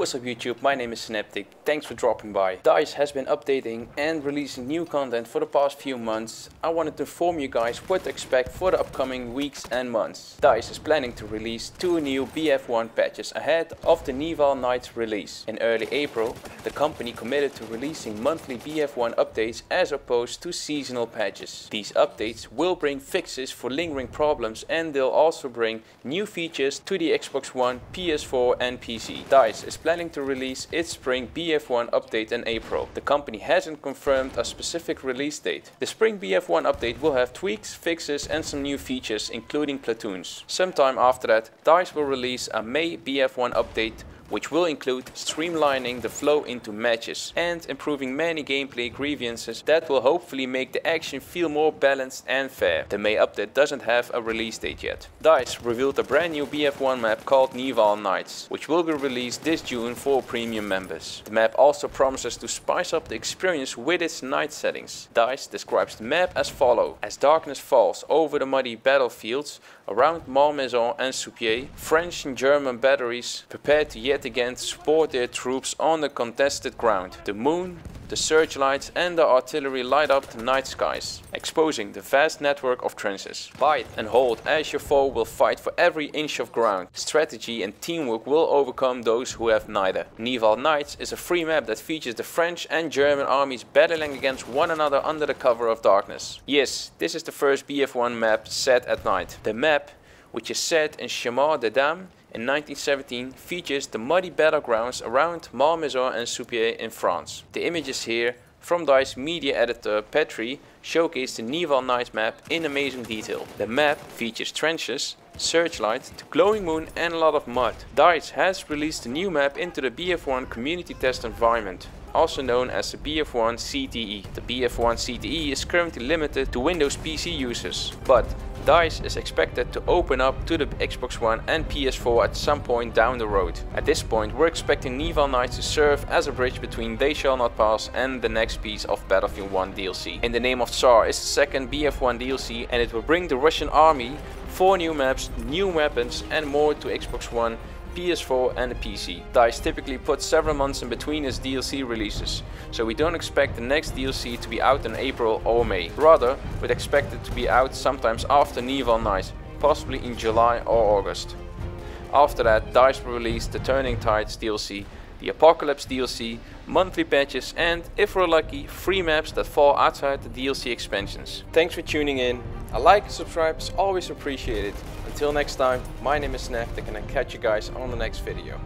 What's up YouTube, my name is Synaptic, thanks for dropping by. DICE has been updating and releasing new content for the past few months. I wanted to inform you guys what to expect for the upcoming weeks and months. DICE is planning to release two new BF1 patches ahead of the Nivelle Nights release. In early April, the company committed to releasing monthly BF1 updates as opposed to seasonal patches. These updates will bring fixes for lingering problems and they'll also bring new features to the Xbox One, PS4 and PC. DICE is planning planning to release its Spring BF1 update in April. The company hasn't confirmed a specific release date. The Spring BF1 update will have tweaks, fixes and some new features including platoons. Sometime after that, DICE will release a May BF1 update which will include streamlining the flow into matches and improving many gameplay grievances that will hopefully make the action feel more balanced and fair. The May update doesn't have a release date yet. DICE revealed a brand new BF1 map called Nivelle Nights, which will be released this June for premium members. The map also promises to spice up the experience with its night settings. DICE describes the map as follow. As darkness falls over the muddy battlefields around Malmaison and Soupir, French and German batteries prepare to yet yet again support their troops on the contested ground. The moon, the searchlights and the artillery light up the night skies, exposing the vast network of trenches. Bite and hold as your foe will fight for every inch of ground. Strategy and teamwork will overcome those who have neither. Nivelle Nights is a free map that features the French and German armies battling against one another under the cover of darkness. Yes, this is the first BF1 map set at night. The map, which is set in des Dames, in 1917 features the muddy battlegrounds around Malmaison and Soupir in France. The images here from DICE media editor Petri showcase the Nivelle Night map in amazing detail. The map features trenches, searchlight, the glowing moon and a lot of mud. DICE has released a new map into the BF1 community test environment also known as the BF1 CTE. The BF1 CTE is currently limited to Windows PC users, but DICE is expected to open up to the Xbox One and PS4 at some point down the road. At this point we're expecting Nivelle Nights to serve as a bridge between They Shall Not Pass and the next piece of Battlefield 1 DLC. In the Name of Tsar is the second BF1 DLC and it will bring the Russian army 4 new maps, new weapons and more to Xbox One PS4 and the PC. DICE typically puts several months in between its DLC releases, so we don't expect the next DLC to be out in April or May. Rather, we'd expect it to be out sometimes after Nivelle Night, possibly in July or August. After that, DICE will release the Turning Tides DLC, the Apocalypse DLC, monthly patches and, if we're lucky, free maps that fall outside the DLC expansions. Thanks for tuning in. A like and subscribe is always appreciated. Until next time, my name is Synaptic and I catch you guys on the next video.